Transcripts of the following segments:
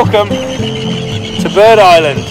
Welcome to Bird Island.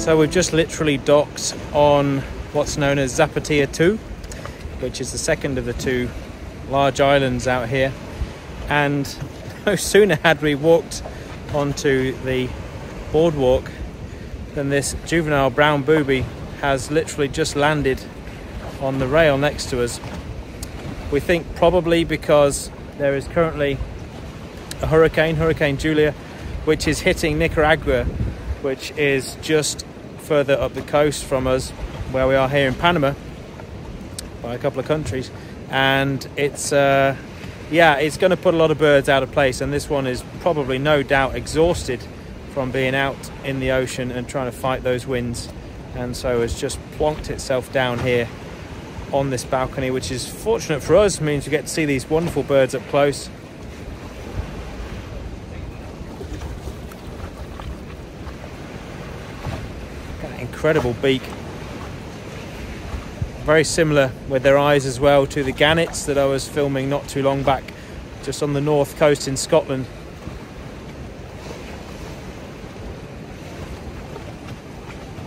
So we've just literally docked on what's known as Zapatilla 2, which is the second of the two large islands out here. And no sooner had we walked onto the boardwalk than this juvenile brown booby has literally just landed on the rail next to us. We think probably because there is currently a hurricane, Hurricane Julia, which is hitting Nicaragua, which is just further up the coast from us, where we are here in Panama, by a couple of countries, and it's uh, yeah, it's going to put a lot of birds out of place. And this one is probably, no doubt, exhausted from being out in the ocean and trying to fight those winds, and so has just plonked itself down here on this balcony, which is fortunate for us, means we get to see these wonderful birds up close. Incredible beak. Very similar with their eyes as well to the gannets that I was filming not too long back, just on the north coast in Scotland.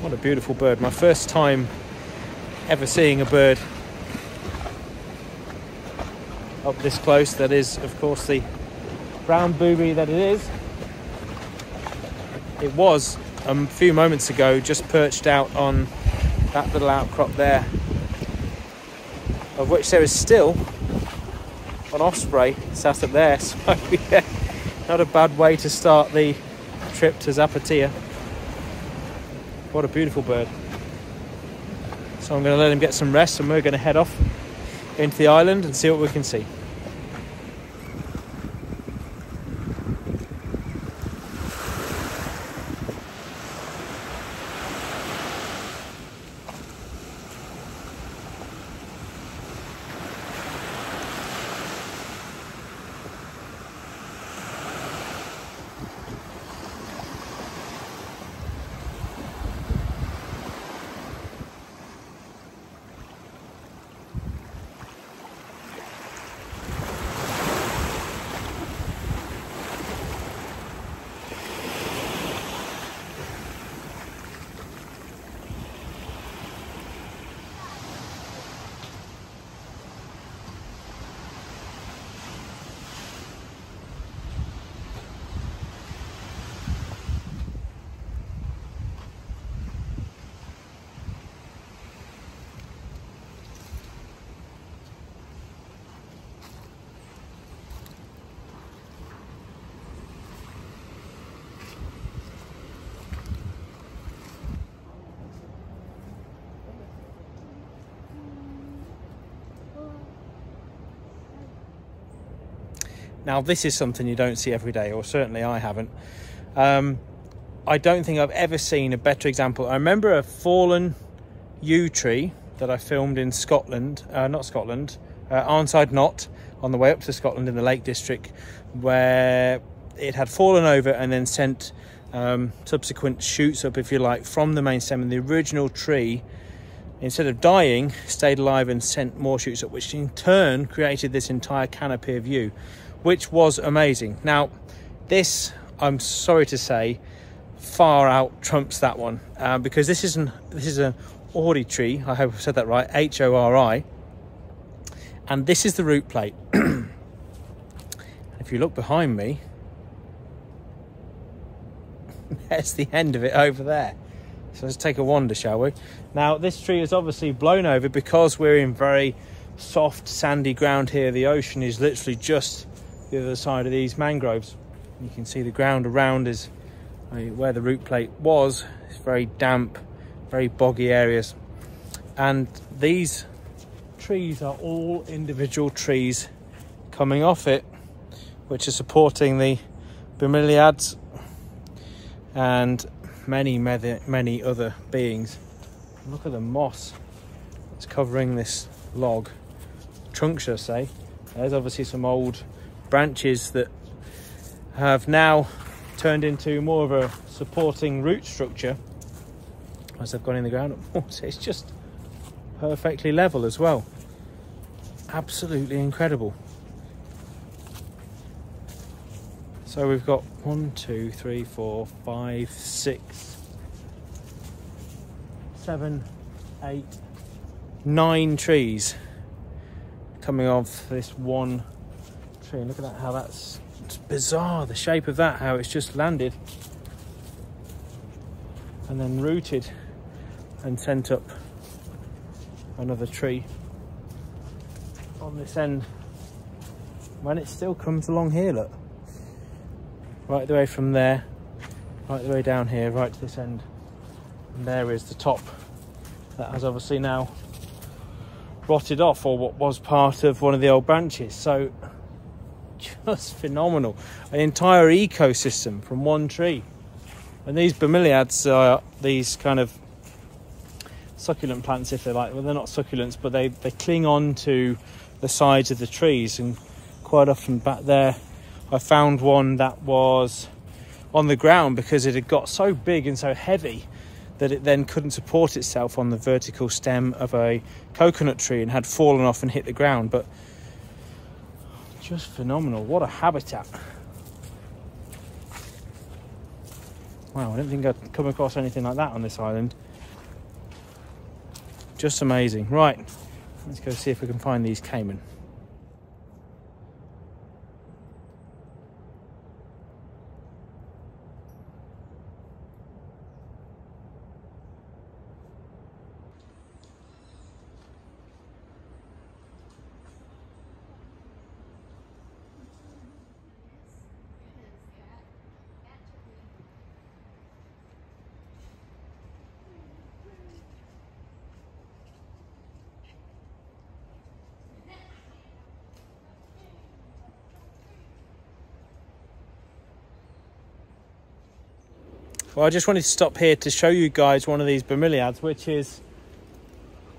What a beautiful bird. My first time ever seeing a bird up this close. That is, of course, the brown booby that it is. It was Um, a few moments ago just perched out on that little outcrop there, of which there is still an osprey sat up there. So, yeah, not a bad way to start the trip to Zapatilla. What a beautiful bird. So, I'm going to let him get some rest and we're going to head off into the island and see what we can see. Now, this is something you don't see every day, or certainly I haven't. Um, I don't think I've ever seen a better example. I remember a fallen yew tree that I filmed in Scotland, uh, not Scotland, uh, Arnside Knott, on the way up to Scotland in the Lake District, where it had fallen over and then sent um, subsequent shoots up, if you like, from the main stem. And the original tree, instead of dying, stayed alive and sent more shoots up, which in turn created this entire canopy of yew, which was amazing. Now, this, I'm sorry to say, far out trumps that one uh, because this isn't this is an Hori tree. I hope I said that right. H O R I, and this is the root plate. if you look behind me, there's the end of it over there. So let's take a wander, shall we? Now, this tree is obviously blown over because we're in very soft, sandy ground here. The ocean is literally just the other side of these mangroves. You can see the ground around is where the root plate was. It's very damp, very boggy areas. And these trees are all individual trees coming off it, which are supporting the bromeliads and many, many, many other beings. Look at the moss that's covering this log. Trunk, should I say. There's obviously some old branches that have now turned into more of a supporting root structure as they've gone in the ground. It's just perfectly level as well. Absolutely incredible. So we've got one, two, three, four, five, six, seven, eight, nine trees coming off this one tree. Look at that, how that's bizarre, the shape of that, how it's just landed and then rooted and sent up another tree on this end when it still comes along here, look right the way from there, right the way down here, right to this end. And there is the top that has obviously now rotted off or what was part of one of the old branches. So just phenomenal. An entire ecosystem from one tree. And these bromeliads are these kind of succulent plants, if they like. Well, they're not succulents, but they, they cling on to the sides of the trees. And quite often back there, I found one that was on the ground because it had got so big and so heavy that it then couldn't support itself on the vertical stem of a coconut tree and had fallen off and hit the ground. But just phenomenal. What a habitat. Wow, I didn't think I'd come across anything like that on this island. Just amazing. Right, let's go see if we can find these caiman. Well, I just wanted to stop here to show you guys one of these bromeliads, which is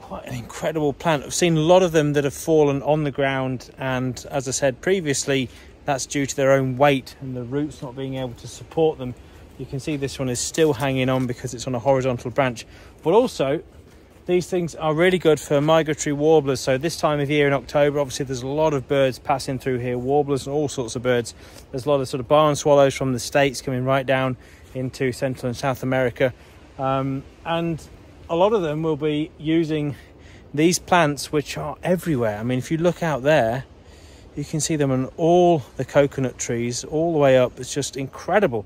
quite an incredible plant. I've seen a lot of them that have fallen on the ground, and as I said previously, that's due to their own weight and the roots not being able to support them. You can see this one is still hanging on because it's on a horizontal branch. But also, these things are really good for migratory warblers. So this time of year in October, obviously there's a lot of birds passing through here, warblers and all sorts of birds. There's a lot of sort of barn swallows from the States coming right down into Central and South America. Um, and a lot of them will be using these plants, which are everywhere. I mean, if you look out there, you can see them on all the coconut trees, all the way up. It's just incredible.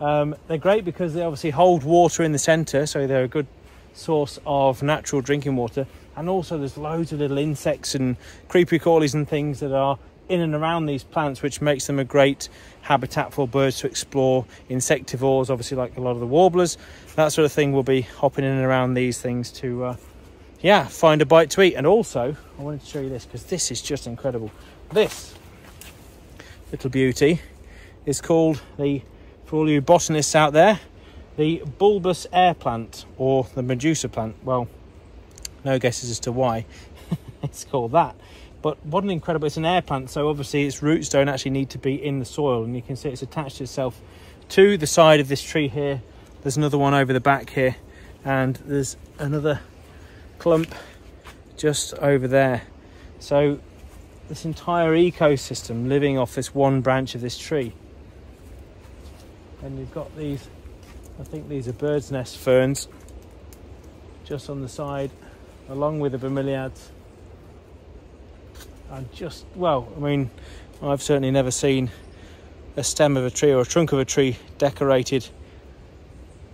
Um, they're great because they obviously hold water in the centre, so they're a good source of natural drinking water. And also, there's loads of little insects and creepy crawlies and things that are in and around these plants, which makes them a great habitat for birds to explore. Insectivores, obviously, like a lot of the warblers, that sort of thing, will be hopping in and around these things to, uh, yeah, find a bite to eat. And also, I wanted to show you this because this is just incredible. This, little beauty is called the, for all you botanists out there, the bulbous air plant or the Medusa plant. Well, no guesses as to why it's called that. But what an incredible, it's an air plant, so obviously its roots don't actually need to be in the soil. And you can see it's attached itself to the side of this tree here. There's another one over the back here, and there's another clump just over there. So this entire ecosystem living off this one branch of this tree. And you've got these, I think these are bird's nest ferns just on the side, along with the bromeliads and just well i mean i've certainly never seen a stem of a tree or a trunk of a tree decorated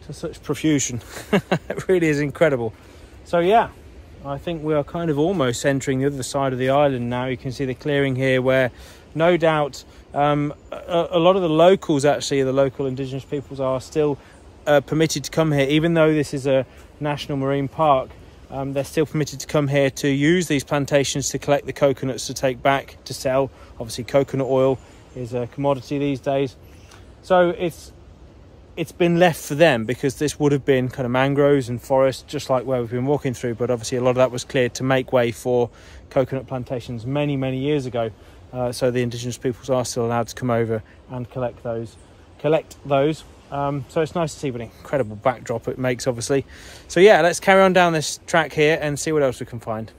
to such profusion. It really is incredible. So yeah i think we are kind of almost entering the other side of the island now. You can see the clearing here where no doubt um, a, a, lot of the locals actually the local indigenous peoples are still uh, permitted to come here even though this is a national marine park um, they're still permitted to come here to use these plantations to collect the coconuts to take back to sell. Obviously, coconut oil is a commodity these days, so it's it's been left for them because this would have been kind of mangroves and forest, just like where we've been walking through. But obviously, a lot of that was cleared to make way for coconut plantations many, many years ago. Uh, so the indigenous peoples are still allowed to come over and collect those, collect those um, so it's nice to see what an incredible backdrop it makes, obviously. So yeah, let's carry on down this track here and see what else we can find.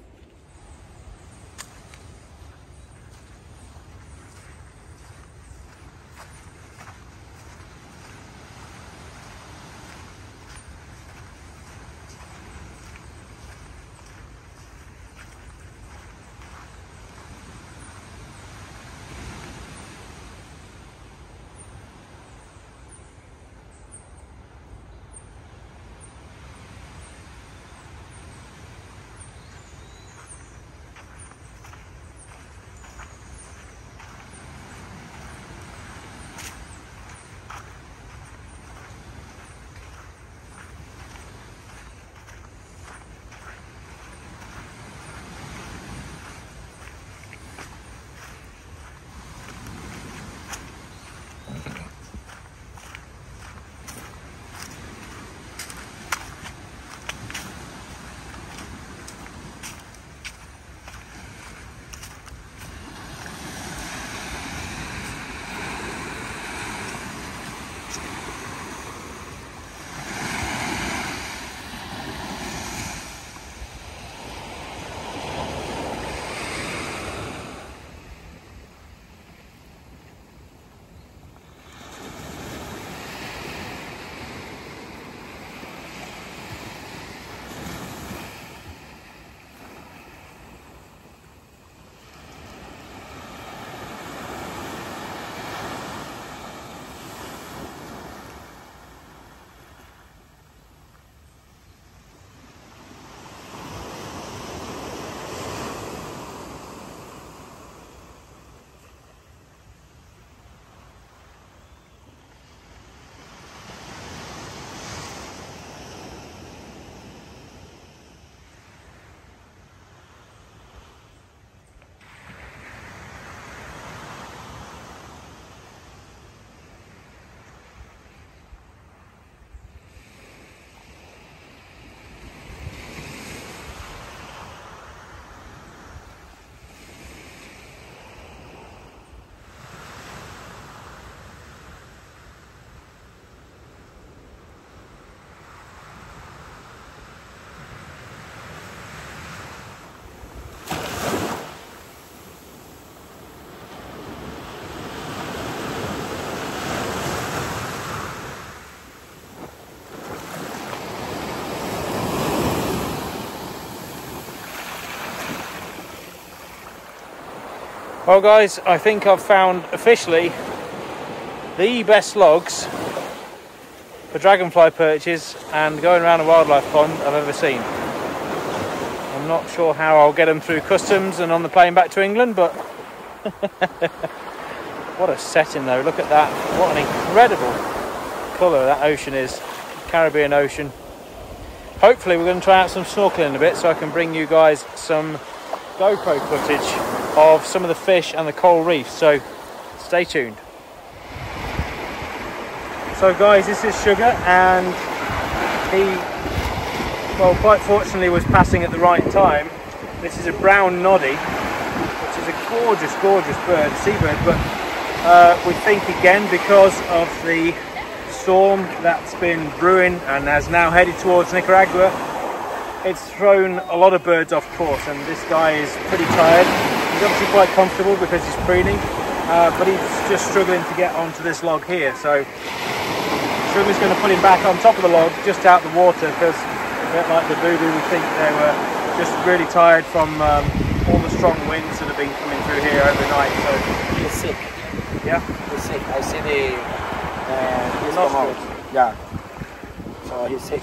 Well guys, I think I've found officially the best logs for dragonfly perches and going around a wildlife pond I've ever seen. I'm not sure how I'll get them through customs and on the plane back to England, but what a setting though, look at that. What an incredible colour that ocean is, Caribbean Ocean. Hopefully we're going to try out some snorkeling in a bit so I can bring you guys some GoPro footage of some of the fish and the coral reef. So Stay tuned. So guys, this is Sugar and he, well quite fortunately was passing at the right time. This is a brown noddy, which is a gorgeous, gorgeous bird, seabird, but uh, we think again because of the storm that's been brewing and has now headed towards Nicaragua, it's thrown a lot of birds off course and this guy is pretty tired. He's obviously quite comfortable because he's preening, uh, but he's just struggling to get onto this log here. So Sugar's going to put him back on top of the log, just out the water, because a bit like the booby, we think they were just really tired from um, all the strong winds that have been coming through here overnight. So he's sick. Yeah, he's sick. I see the uh, nostrils. Yeah. So he's sick.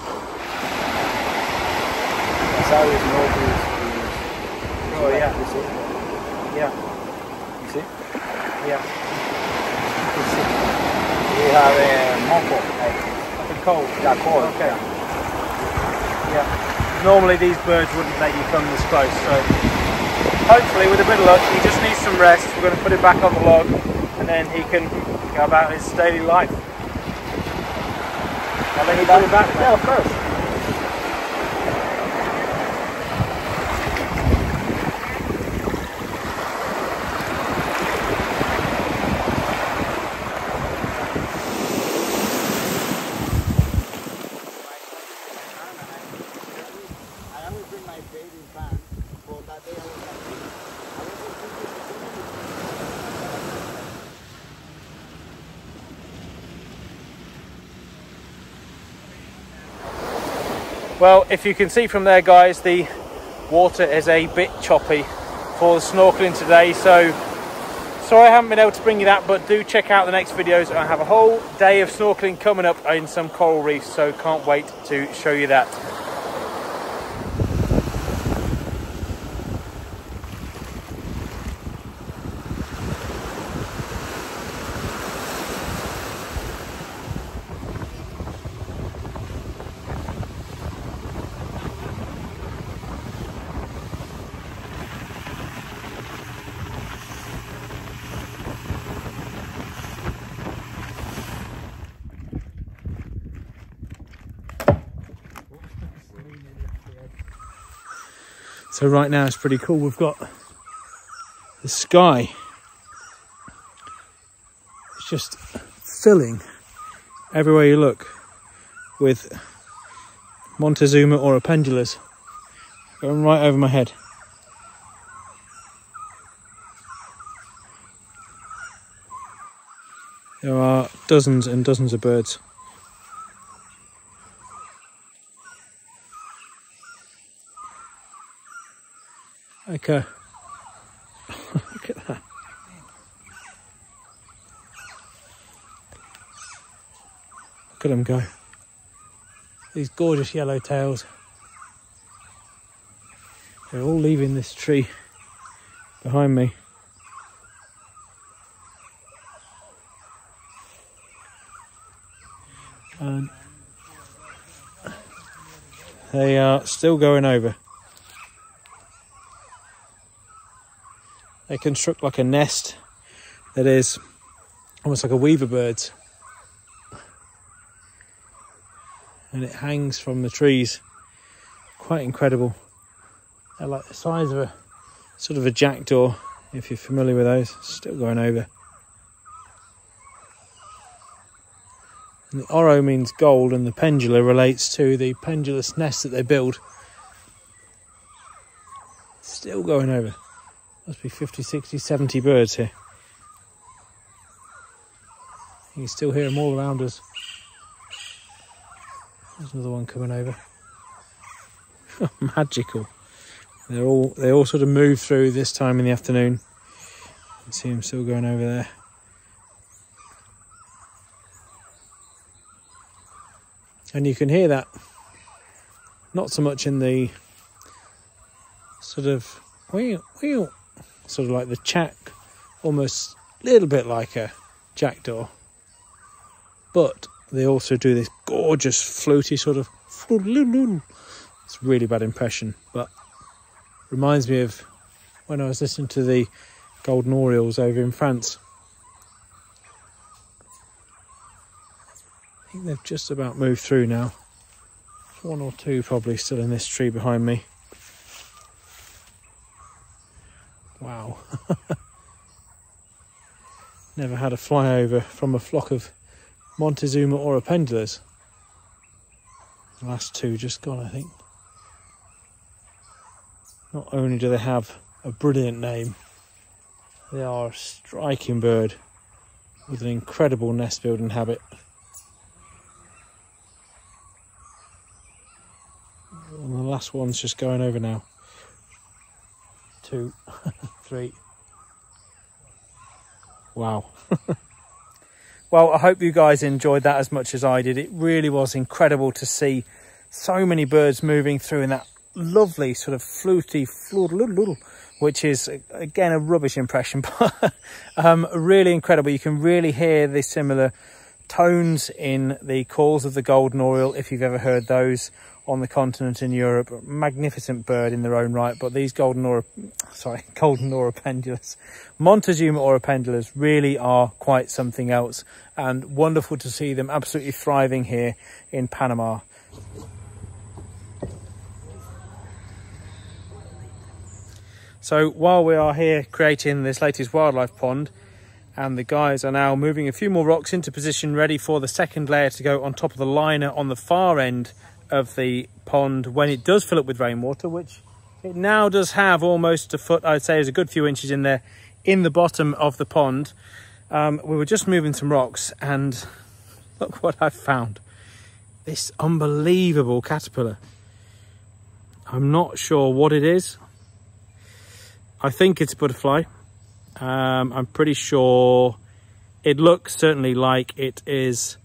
How his nose is. Oh yeah. You see? Yeah. You see? Yeah. He's sick. He have a moco. Like, a cold. yeah, cold. Okay. Yeah. Yeah. Normally these birds wouldn't let you come this close, so hopefully with a bit of luck he just needs some rest. We're going to put him back on the log and then he can go about his daily life. I'll let you put him back. Yeah, of course. I always bring my baby fan for that day I was like, Well, if you can see from there, guys, the water is a bit choppy for the snorkeling today. So, sorry I haven't been able to bring you that, but do check out the next videos. I have a whole day of snorkeling coming up in some coral reefs, so can't wait to show you that. So right now it's pretty cool. We've got the sky. It's just filling everywhere you look with Montezuma oropendolas going right over my head. There are dozens and dozens of birds. Like a look at that. Look at them go. These gorgeous yellow tails. They're all leaving this tree behind me. And they are still going over. They construct like a nest that is almost like a weaver bird's. And it hangs from the trees. Quite incredible. They're like the size of a sort of a jackdaw, if you're familiar with those. Still going over. And the oro means gold, and the pendula relates to the pendulous nest that they build. Still going over. Must be 50, 60, 70 birds here. You can still hear them all around us. There's another one coming over. Magical. They're all they all sort of move through this time in the afternoon. You can see them still going over there. And you can hear that not so much in the sort of wheel wheel sort of like the check, almost a little bit like a jackdaw. But they also do this gorgeous floaty sort of it's really bad impression, but reminds me of when I was listening to the Golden Orioles over in France. I think they've just about moved through now. One or two probably still in this tree behind me. Wow. Never had a flyover from a flock of Montezuma or oropendolas. The last two just gone, I think. Not only do they have a brilliant name, they are a striking bird with an incredible nest building habit. And the last one's just going over now. Two, three. Wow. well, I hope you guys enjoyed that as much as I did. It really was incredible to see so many birds moving through in that lovely sort of fluty, flute, which is again a rubbish impression, but um, really incredible. You can really hear the similar tones in the calls of the golden oriole if you've ever heard those on the continent in Europe. Magnificent bird in their own right, but these golden or sorry, golden oropendolas, Montezuma oropendolas really are quite something else and wonderful to see them absolutely thriving here in Panama. So while we are here creating this latest wildlife pond, and the guys are now moving a few more rocks into position ready for the second layer to go on top of the liner on the far end of the pond when it does fill up with rainwater, which it now does have almost a foot, I'd say is a good few inches in there in the bottom of the pond. Um, we were just moving some rocks and look what I found. This unbelievable caterpillar. I'm not sure what it is. I think it's a butterfly. Um, I'm pretty sure it looks certainly like it is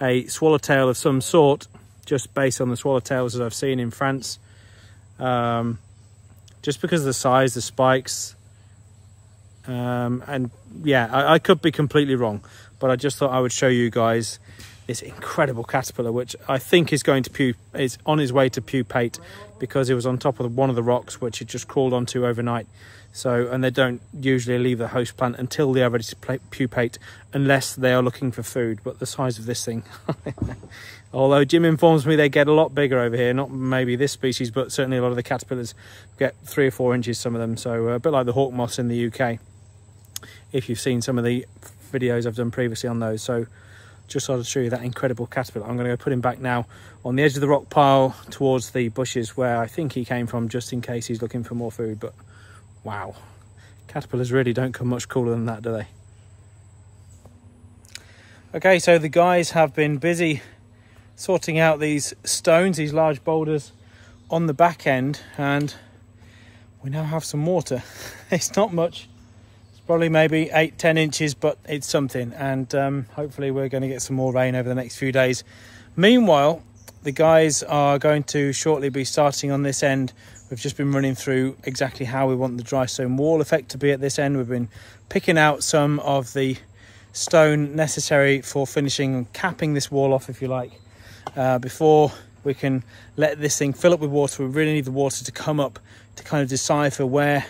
a swallowtail of some sort just based on the swallowtails that I've seen in France. Um, just because of the size, the spikes, um, and yeah, I, I, could be completely wrong, but I just thought I would show you guys this incredible caterpillar, which I think is going to pu is on his way to pupate because it was on top of one of the rocks, which it just crawled onto overnight. So, and they don't usually leave the host plant until they are ready to pupate, unless they are looking for food. But the size of this thing, although Jim informs me they get a lot bigger over here, not maybe this species, but certainly a lot of the caterpillars get three or four inches, some of them. So uh, a bit like the hawk moths in the UK, if you've seen some of the videos I've done previously on those. So just sort of show you that incredible caterpillar. I'm going to go put him back now on the edge of the rock pile towards the bushes where I think he came from, just in case he's looking for more food. But Wow. Caterpillars really don't come much cooler than that, do they? Okay, so the guys have been busy sorting out these stones, these large boulders on the back end, and we now have some water. it's not much. Probably maybe eight, ten inches, but it's something. And um, hopefully we're going to get some more rain over the next few days. Meanwhile, the guys are going to shortly be starting on this end We've just been running through exactly how we want the dry stone wall effect to be at this end. We've been picking out some of the stone necessary for finishing and capping this wall off, if you like, uh, before we can let this thing fill up with water. We really need the water to come up to kind of decipher where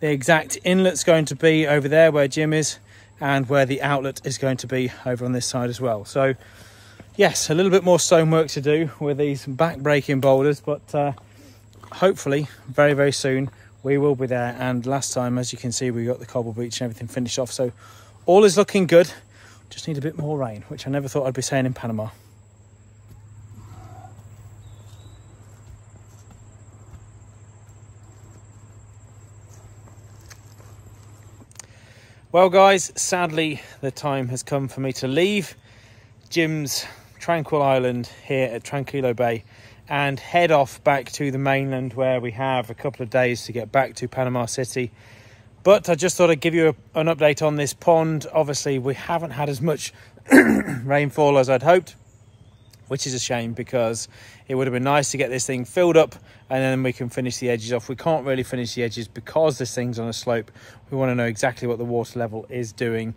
the exact inlet's going to be over there where Jim is and where the outlet is going to be over on this side as well. So yes, a little bit more stonework to do with these back breaking boulders, but uh, hopefully very very soon we will be there. And last time as you can see we got the cobble beach and everything finished off. So all is looking good. Just need a bit more rain which i never thought i'd be saying in panama well guys sadly the time has come for me to leave jim's tranquil island here at tranquilo bay and head off back to the mainland where we have a couple of days to get back to Panama City. But I just thought I'd give you a, an update on this pond. Obviously, we haven't had as much rainfall as I'd hoped, which is a shame because it would have been nice to get this thing filled up and then we can finish the edges off. We can't really finish the edges because this thing's on a slope. We want to know exactly what the water level is doing.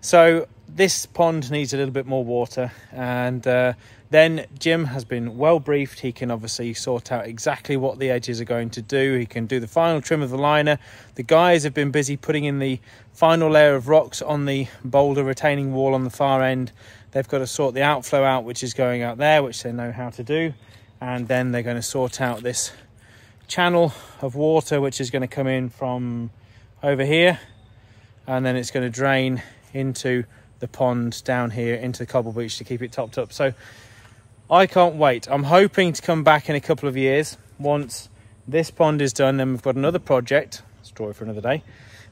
So this pond needs a little bit more water and uh, then Jim has been well briefed. He can obviously sort out exactly what the edges are going to do. He can do the final trim of the liner. The guys have been busy putting in the final layer of rocks on the boulder retaining wall on the far end. They've got to sort the outflow out, which is going out there, which they know how to do. And then they're going to sort out this channel of water, which is going to come in from over here. And then it's going to drain into the pond down here into the cobble beach to keep it topped up. So I can't wait. I'm hoping to come back in a couple of years once this pond is done. Then we've got another project, story for another day,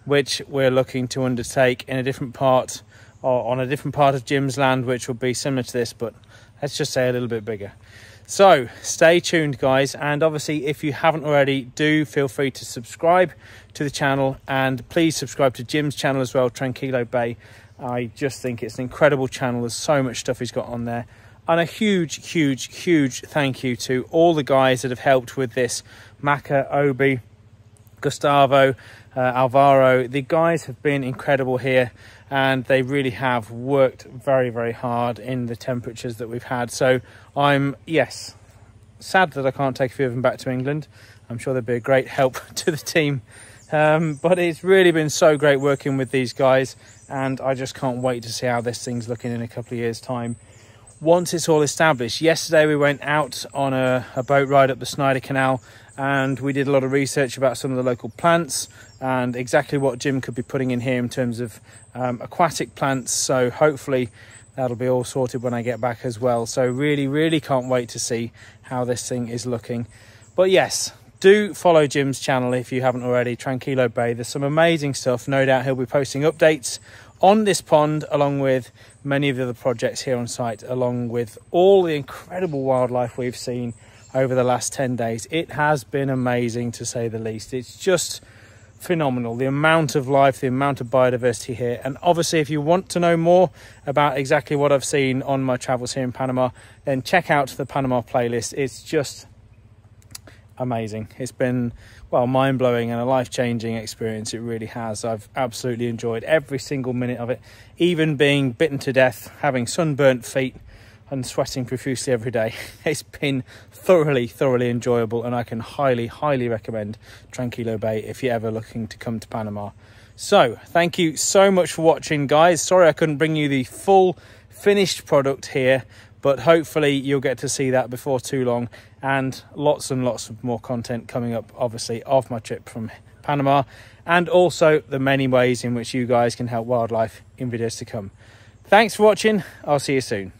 which we're looking to undertake in a different part or on a different part of Jim's land, which will be similar to this, but let's just say a little bit bigger. So stay tuned, guys. And obviously, if you haven't already, do feel free to subscribe to the channel and please subscribe to Jim's channel as well, Tranquilo Bay. I just think it's an incredible channel. There's so much stuff he's got on there. And a huge, huge, huge thank you to all the guys that have helped with this. Maka, Obi, Gustavo, uh, Alvaro. The guys have been incredible here and they really have worked very, very hard in the temperatures that we've had. So I'm, yes, sad that I can't take a few of them back to England. I'm sure they'd be a great help to the team. Um, but it's really been so great working with these guys and I just can't wait to see how this thing's looking in a couple of years time once it's all established. Yesterday we went out on a, a, boat ride up the Snyder Canal and we did a lot of research about some of the local plants and exactly what Jim could be putting in here in terms of um, aquatic plants. So hopefully that'll be all sorted when I get back as well. So really, really can't wait to see how this thing is looking. But yes, do follow Jim's channel if you haven't already, Tranquilo Bay. There's some amazing stuff. No doubt he'll be posting updates on this pond along with many of the other projects here on site along with all the incredible wildlife we've seen over the last 10 days it has been amazing to say the least it's just phenomenal. The amount of life the amount of biodiversity here. And obviously if you want to know more about exactly what i've seen on my travels here in panama then check out the panama playlist. It's just amazing. It's been well, mind blowing and a life changing experience. It really has. I've absolutely enjoyed every single minute of it, even being bitten to death, having sunburnt feet, and sweating profusely every day. It's been thoroughly, thoroughly enjoyable, and I can highly, highly recommend Tranquilo Bay if you're ever looking to come to Panama. So, thank you so much for watching, guys. Sorry I couldn't bring you the full finished product here, but hopefully you'll get to see that before too long and lots and lots of more content coming up obviously of my trip from Panama and also the many ways in which you guys can help wildlife in videos to come. Thanks for watching. I'll see you soon.